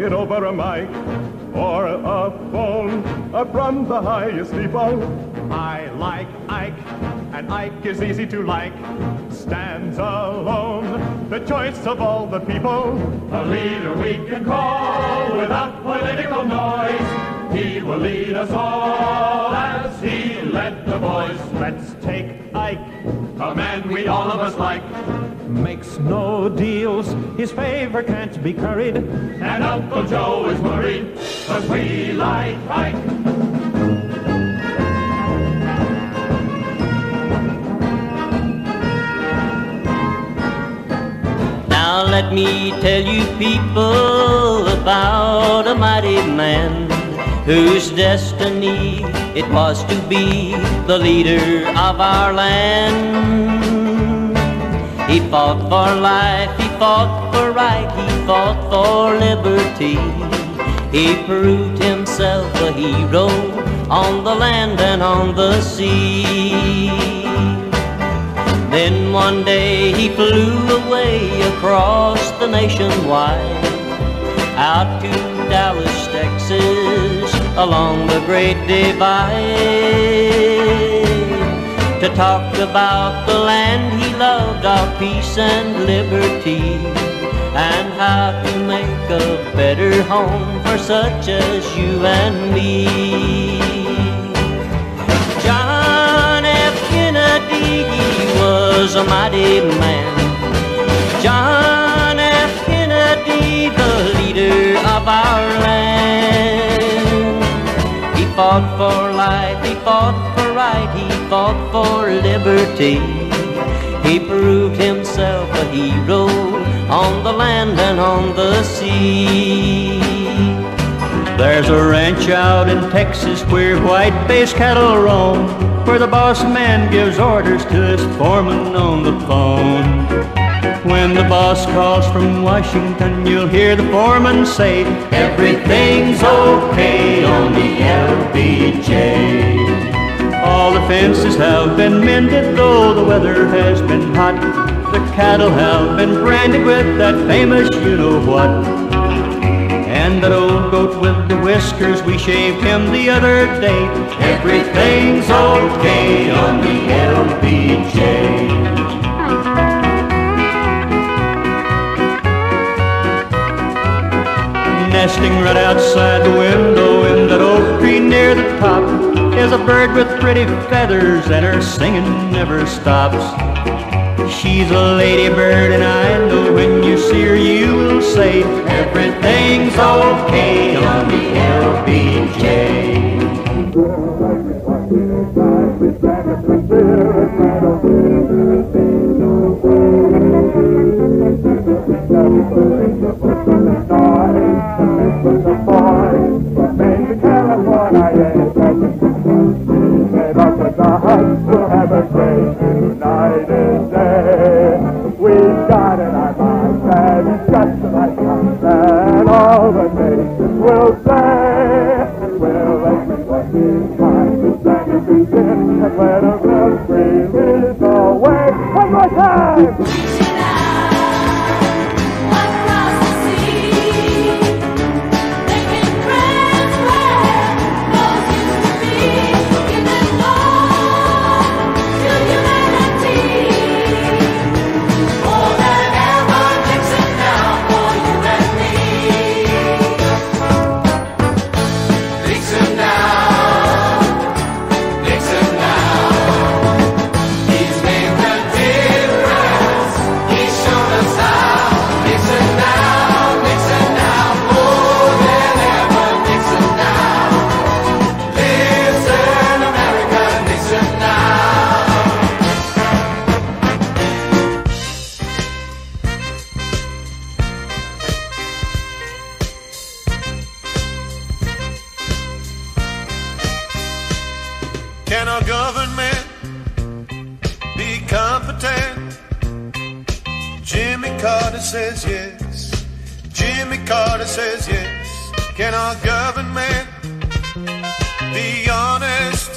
it over a mic or a phone uh, from the highest steeple. I like Ike, and Ike is easy to like. Stands alone, the choice of all the people. A leader we can call without political noise. He will lead us all as he led the boys. Let's take Ike, a man we all of us like. Makes no deals, his favor can't be curried. And Uncle Joe is worried, cause we like Ike. Now let me tell you people about a mighty man whose destiny it was to be the leader of our land. He fought for life, he fought for right, he fought for liberty. He proved himself a hero on the land and on the sea. Then one day he flew away across the nation wide out to Dallas, along the Great Divide to talk about the land he loved, our peace and liberty, and how to make a better home for such as you and me. John F. Kennedy was a mighty man. John F. Kennedy, the leader of our land. Fought for life, he fought for right, he fought for liberty. He proved himself a hero on the land and on the sea. There's a ranch out in Texas where white-faced cattle roam, where the boss man gives orders to his foreman on the phone. When the boss calls from Washington, you'll hear the foreman say, Everything's okay on the LBJ. All the fences have been mended, though the weather has been hot. The cattle have been branded with that famous you-know-what. And that old goat with the whiskers, we shaved him the other day. Everything's okay on the LBJ. Nesting right outside the window in that oak near the top is a bird with pretty feathers and her singing never stops. She's a ladybird and I know when you see her you will say everything's okay on the LBJ. Let a real scream is away. One more time! says yes. Jimmy Carter says yes. Can our government be honest?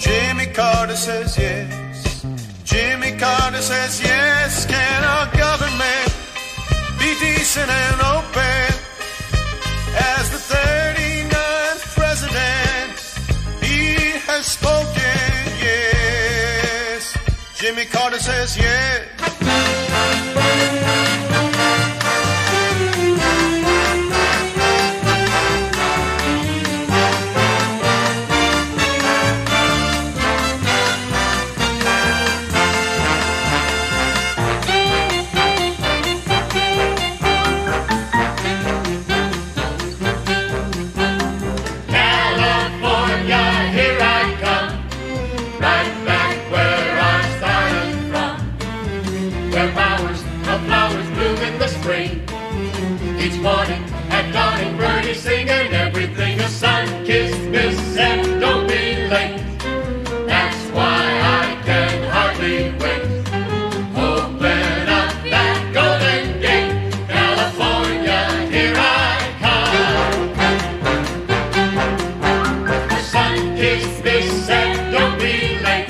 Jimmy Carter says yes. Jimmy Carter says yes. Can our government be decent and open? As the 39th president, he has spoken yes. Jimmy Carter says yes. Where flowers of flowers bloom in the spring. Each morning at dawning, birdies singing and everything a sun-kissed miss and don't be late. That's why I can hardly wait. Open up that golden gate, California, here I come. The sun kissed me said don't be late.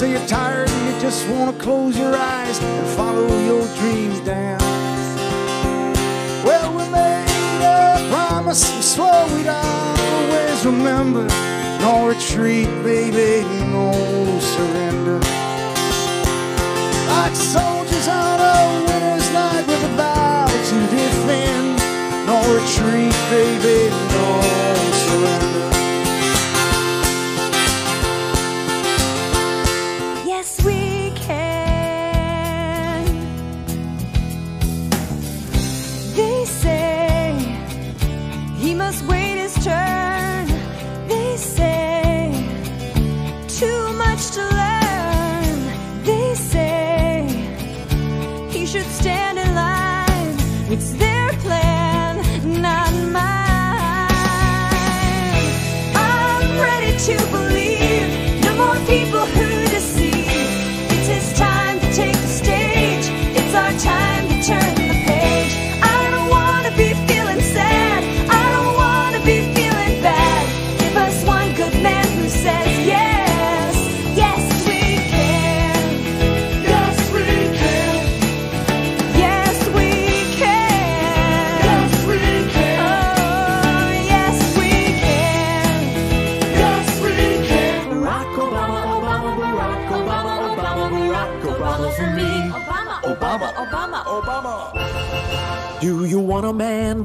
say you're tired and you just want to close your eyes and follow your dreams down. Well, we made a promise, we swore we'd always remember. No retreat, baby, no surrender. Like soldiers on a winter's night with a vow to defend. No retreat, baby, no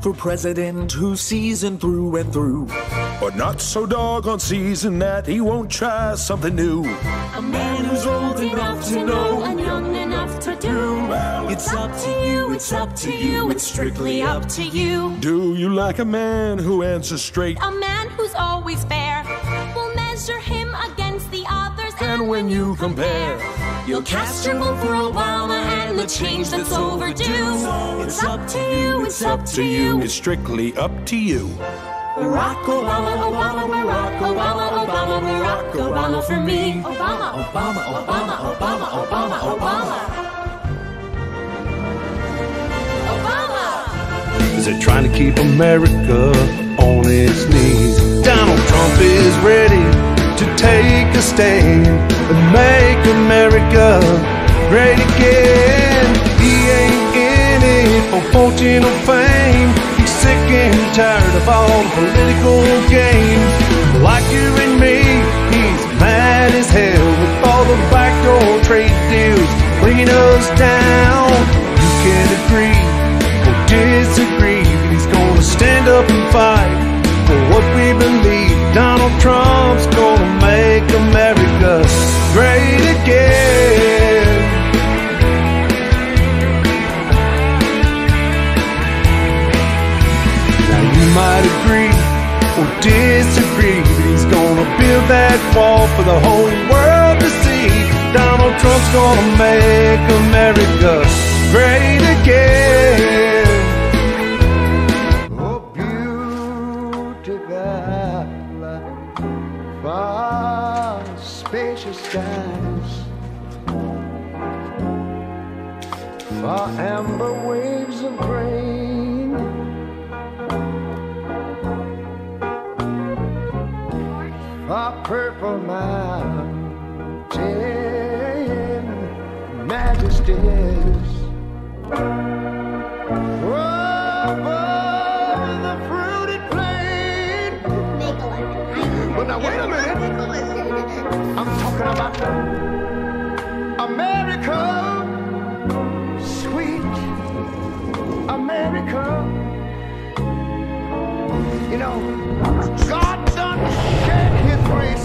for president who's seasoned through and through? But not so doggone seasoned that he won't try something new. A man who's old enough to know and young enough to do. It's up to you, it's up to you, it's strictly up to you. Do you like a man who answers straight? A man who's always fair. We'll measure him against the others And when you compare, You'll cast your vote for Obama and the change that's overdue. It's up to you, it's up to you. it's strictly up to you. Barack Obama, Obama, Barack Obama, Obama, Barack Obama for me. Obama, Obama, Obama, Obama, Obama, Obama. Obama! Is it trying to keep America on its knees? Donald Trump is ready to take a stand and make America great again. For fortune or fame. He's sick and tired of all the political games. Like you and me, he's mad as hell with all the backdoor trade deals bringing us down. You can agree or disagree, but he's gonna stand up and fight for what we believe. Donald Trump's gonna skies, far amber waves of grain, far purple mountain majesties. Talking about America, sweet America. You know, God done shed His grace